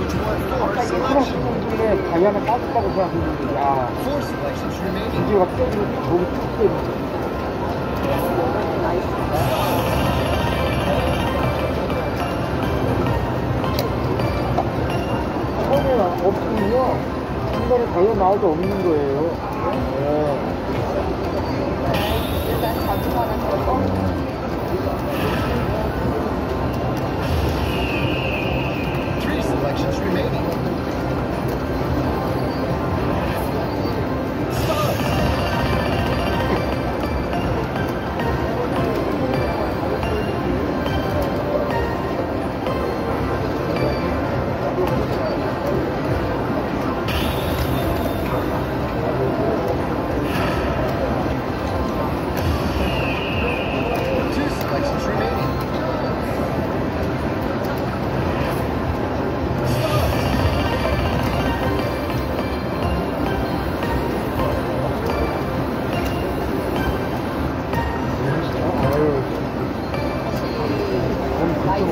예술하시는 분에 다이아나 빠졌다고 생각했는데 야. 이제가 깨지고 저기 툭 깨지고 처음에 없으면요 한 달에 다이아 나와도 없는 거예요 네. One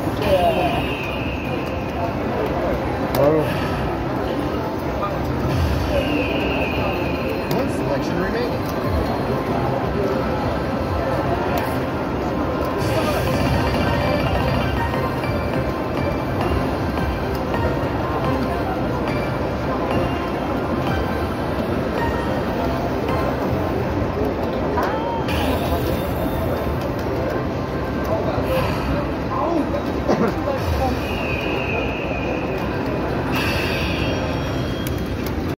selection remaining.